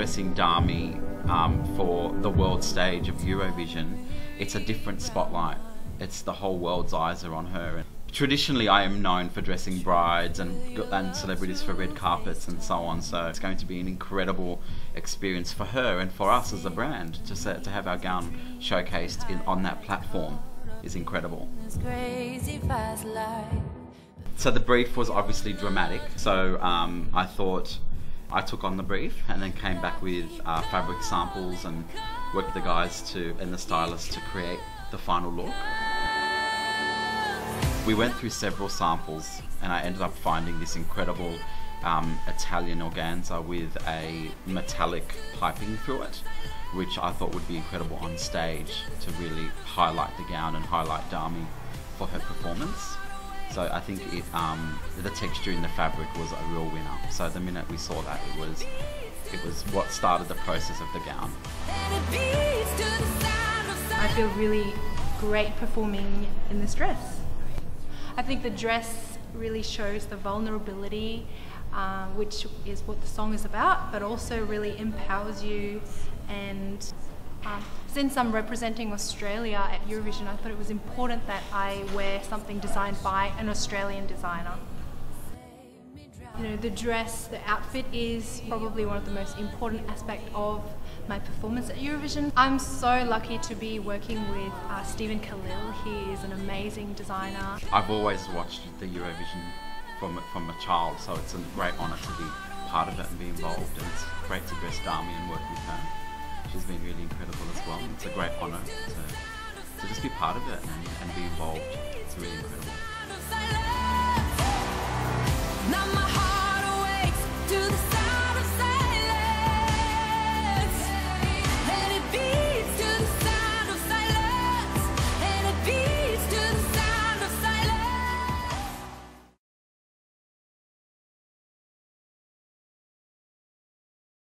dressing Dami um, for the world stage of Eurovision, it's a different spotlight. It's the whole world's eyes are on her. And traditionally, I am known for dressing brides and, and celebrities for red carpets and so on. So it's going to be an incredible experience for her and for us as a brand to, set, to have our gown showcased in, on that platform is incredible. So the brief was obviously dramatic. So um, I thought I took on the brief and then came back with uh, fabric samples and worked with the guys to and the stylist to create the final look. We went through several samples and I ended up finding this incredible um, Italian organza with a metallic piping through it, which I thought would be incredible on stage to really highlight the gown and highlight Dami for her performance. So I think it, um, the texture in the fabric was a real winner. So the minute we saw that, it was it was what started the process of the gown. I feel really great performing in this dress. I think the dress really shows the vulnerability, uh, which is what the song is about, but also really empowers you and um, since I'm representing Australia at Eurovision, I thought it was important that I wear something designed by an Australian designer. You know, the dress, the outfit is probably one of the most important aspects of my performance at Eurovision. I'm so lucky to be working with uh, Stephen Khalil. He is an amazing designer. I've always watched the Eurovision from, from a child, so it's a great honour to be part of it and be involved, and it's great to dress Dami and work with her she's been really incredible as well. It's a great honour to, to just be part of it and, and be involved.